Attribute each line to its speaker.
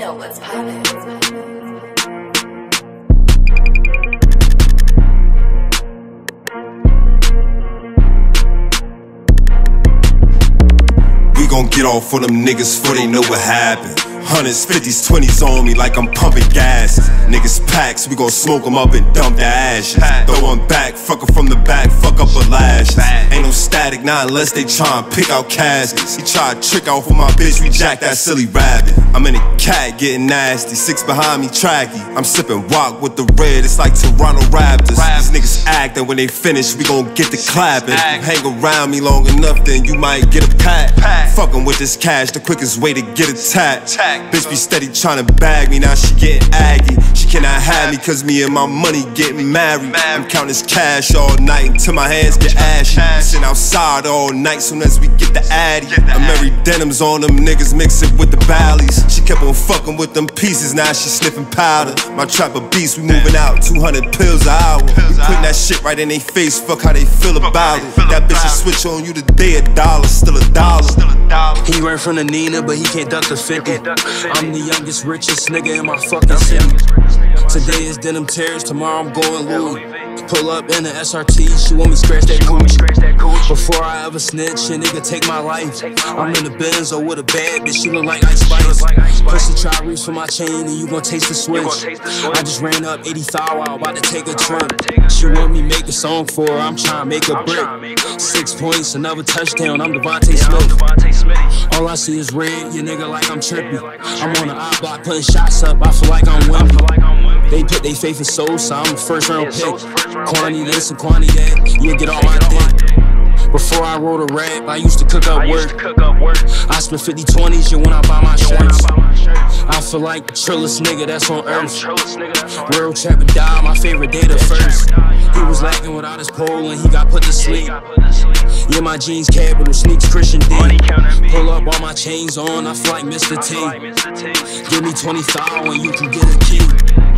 Speaker 1: know what's poppin'.
Speaker 2: We gon' get off on them niggas before they know what happened. Hundreds, fifties, twenties on me like I'm pumping gas. Packs, we gon' smoke them up and dump the ashes. Throw 'em back, fuck from the back, fuck up a lash. Ain't no static, not unless they tryna pick out caskets. He try to trick off with my bitch, we jack that silly rabbit. I'm in a cat getting nasty, six behind me tracky. I'm sipping walk with the red, it's like Toronto Raptors. These niggas acting when they finish, we gon' get the clapping. Hang around me long enough, then you might get a pat. Fucking with this cash, the quickest way to get attacked. Bitch be steady tryna bag me, now she getting aggy. She cannot have me cause me and my money getting married. I'm counting this cash all night until my hands get ashy. Sitting outside all night soon as we get the addy. I'm Mary Denims on them niggas, mix it with the valleys. She kept on fucking with them pieces, now she sniffing powder. My trapper beast, we moving out 200 pills an hour. We putting that shit right in their face, fuck how they feel about it. That bitch will switch on you today, a dollar, still a dollar.
Speaker 3: He ran from the Nina, but he can't duck the 50. I'm the youngest, richest nigga in my fucking city. Today is denim tears, tomorrow I'm going Louis. Pull up in the SRT, she want me scratch that coochie. Before I ever snitch, a nigga take my life. I'm in the Benz or with a bad bitch, she look like Ice Spice. Pussy try reach for my chain and you gon' taste the switch. I just ran up 80 thou out, about to take a trip. She want me make a song for her, I'm trying to make a brick. Six points, another touchdown, I'm DeVonta Smith. All I see is red, you nigga like I'm trippy. I'm on the I block putting shots up, I feel like I'm winning. They put their faith in soul, so I'm a first round pick. Quantity this and quantity that, you get all my dick. Before I wrote a rap, I used to cook up work. I spent 50 20s, you when I buy my shirts. I feel like the trillest nigga that's on earth. Real trapper died, my favorite day the first. He was lacking without his pole and he got put to sleep. Yeah, my jeans capital, sneaks Christian D. Pull up all my chains on, I feel like Mr. T. Give me 20 thou and you can get a key.